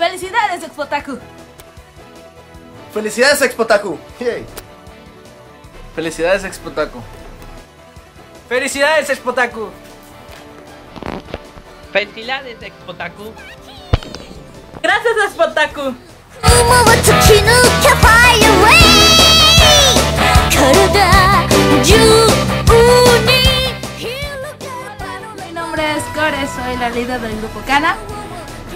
¡Felicidades, Expotaku! ¡Felicidades, Expotaku! ¡Felicidades, Expotaku! ¡Felicidades, Expotaku! ¡Felicidades, Expotaku! ¡Gracias, Expotaku! Mi nombre es Core, soy la líder del grupo Kana.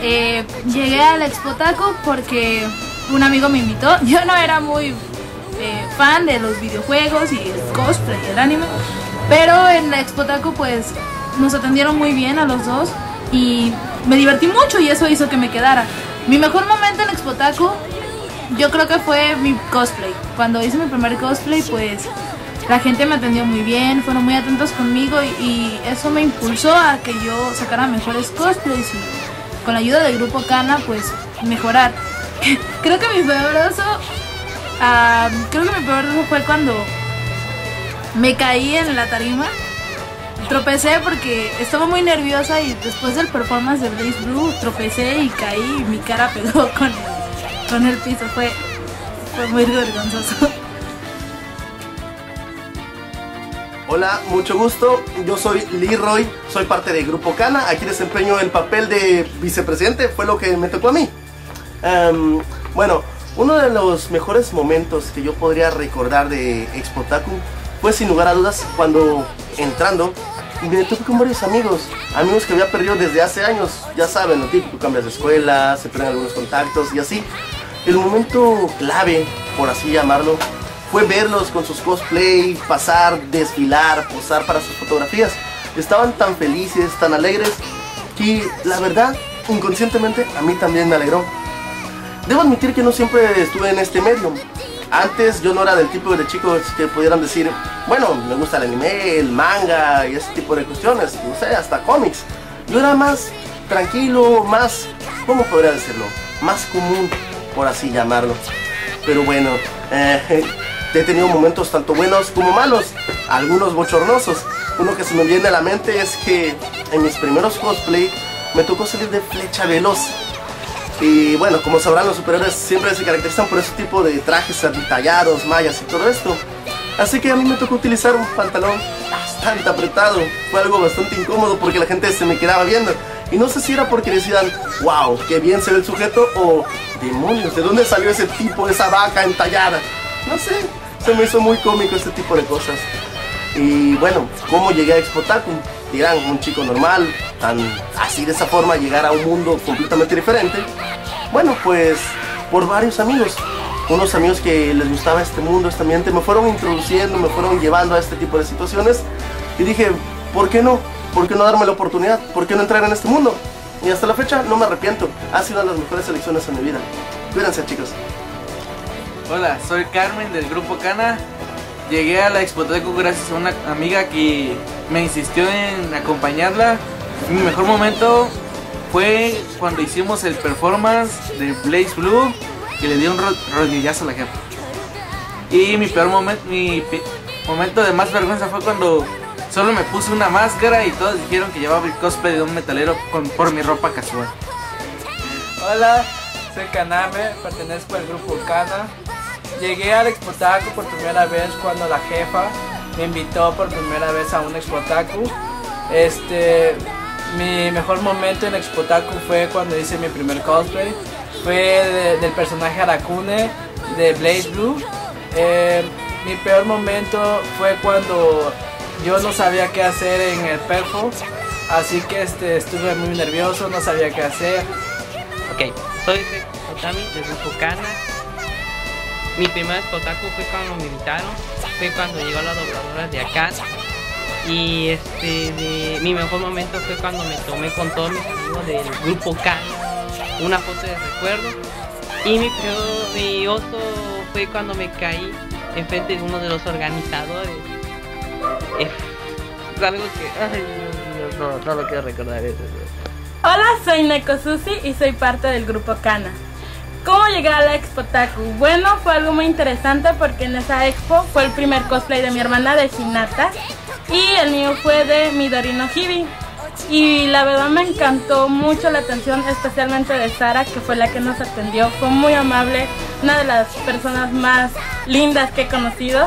Eh, llegué al Expotaku porque un amigo me invitó. Yo no era muy eh, fan de los videojuegos y el cosplay y el anime, pero en la Expotaku pues nos atendieron muy bien a los dos y me divertí mucho y eso hizo que me quedara. Mi mejor momento en Expotaku yo creo que fue mi cosplay. Cuando hice mi primer cosplay pues la gente me atendió muy bien, fueron muy atentos conmigo y, y eso me impulsó a que yo sacara mejores cosplays y con la ayuda del grupo Kana pues mejorar. creo que mi peor oso, ah, creo que mi peor oso fue cuando me caí en la tarima. Tropecé porque estaba muy nerviosa y después del performance de Blaze Blue tropecé y caí y mi cara pegó con con el piso. Fue, fue muy vergonzoso. Hola, mucho gusto. Yo soy Leroy, soy parte del Grupo Cana. Aquí desempeño el papel de vicepresidente, fue lo que me tocó a mí. Em, bueno, uno de los mejores momentos que yo podría recordar de Expotaku fue sin lugar a dudas cuando entrando me topé con varios amigos, amigos que había perdido desde hace años. Ya saben, lo típico, cambias de escuela, se pierden algunos contactos y así. El momento clave, por así llamarlo, fue verlos con sus cosplay, pasar, desfilar, posar para sus fotografías. Estaban tan felices, tan alegres, que la verdad, inconscientemente, a mí también me alegró. Debo admitir que no siempre estuve en este medio. Antes yo no era del tipo de chicos que pudieran decir, bueno, me gusta el anime, el manga y ese tipo de cuestiones, no sé, hasta cómics. Yo era más tranquilo, más, ¿cómo podría decirlo? Más común, por así llamarlo. Pero bueno, eh, he tenido momentos tanto buenos como malos, algunos bochornosos. Uno que se me viene a la mente es que en mis primeros cosplay me tocó salir de flecha veloz. Y bueno, como sabrán, los superhéroes siempre se caracterizan por ese tipo de trajes detallados, mallas y todo esto. Así que a mí me tocó utilizar un pantalón bastante apretado. Fue algo bastante incómodo porque la gente se me quedaba viendo. Y no sé si era porque decían, wow, qué bien se ve el sujeto o demonios, ¿de dónde salió ese tipo, esa vaca entallada? No sé, se me hizo muy cómico este tipo de cosas. Y bueno, ¿cómo llegué a Expotaku? Dirán, un chico normal, tan así de esa forma, llegar a un mundo completamente diferente. Bueno, pues por varios amigos. Unos amigos que les gustaba este mundo, este ambiente, me fueron introduciendo, me fueron llevando a este tipo de situaciones. Y dije, ¿por qué no? ¿Por qué no darme la oportunidad? ¿Por qué no entrar en este mundo? Y hasta la fecha no me arrepiento. Ha sido una de las mejores elecciones en mi vida. Cuídense chicos. Hola, soy Carmen del grupo Cana. Llegué a la Expoteco gracias a una amiga que me insistió en acompañarla. Mi mejor momento fue cuando hicimos el performance de Blaze Blue que le dio un ro- rodillazo a la jefa. Y mi peor momento, mi momento de más vergüenza fue cuando solo me puse una máscara y todos dijeron que llevaba el cosplay de un metalero con- por mi ropa casual. Hola, soy Kaname, pertenezco al grupo Kana. Llegué al Expotaku por primera vez cuando la jefa me invitó por primera vez a un Expotaku. Este, mi mejor momento en Expotaku fue cuando hice mi primer cosplay. Fue de- del personaje Arakune de Blaze Blue. Eh, mi peor momento fue cuando yo no sabía qué hacer en el perfo. Así que este, estuve muy nervioso, no sabía qué hacer. Ok, soy Otami del grupo Kana. Mi primer Spotaku fue cuando me invitaron, fue cuando llegó la dobladora de acá. Y este, mi mejor momento fue cuando me tomé con todos mis amigos del grupo Kana una foto de recuerdo. Y mi peor, mi oso fue cuando me caí enfrente de uno de los organizadores. Es, algo que, no, no, lo quiero recordar eso. Hola, soy Neko Susi y soy parte del grupo Kana. ¿Cómo llegué a la Expo Taku? Bueno, fue algo muy interesante porque en esa expo fue el primer cosplay de mi hermana de Hinata y el mío fue de Midori no Hibi. Y la verdad me encantó mucho la atención, especialmente de Sara, que fue la que nos atendió. Fue muy amable, una de las personas más lindas que he conocido.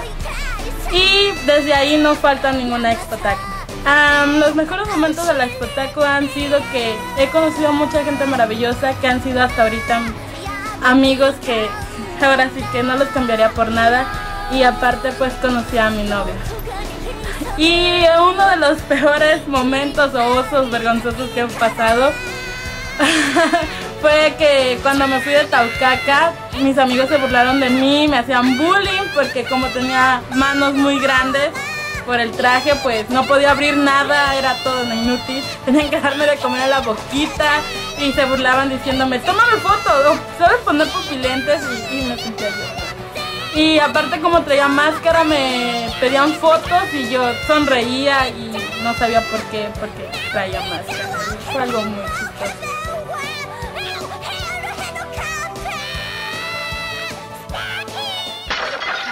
Y desde ahí no falta ninguna Expotaco. Am, los mejores momentos de la Expotaco han sido que he conocido mucha gente maravillosa que han sido hasta ahorita amigos que ahora sí que no los cambiaría por nada. Y aparte pues conocí a mi novio. Y uno de los peores momentos o osos vergonzosos que he pasado fue que cuando me fui de Taucaca, mis amigos se burlaron de mí, me hacían bullying porque como tenía manos muy grandes por el traje, pues no podía abrir nada, era todo inútil. Tenían que dejarme de comer a la boquita y se burlaban diciéndome, tómame fotos, ¿sabes poner pupilentes? Y, y me sentía yo. Y aparte como traía máscara me pedían fotos y yo sonreía y no sabía por qué, porque traía máscara. Fue algo muy chistoso.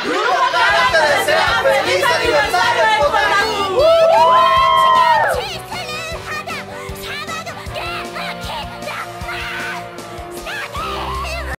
¡No!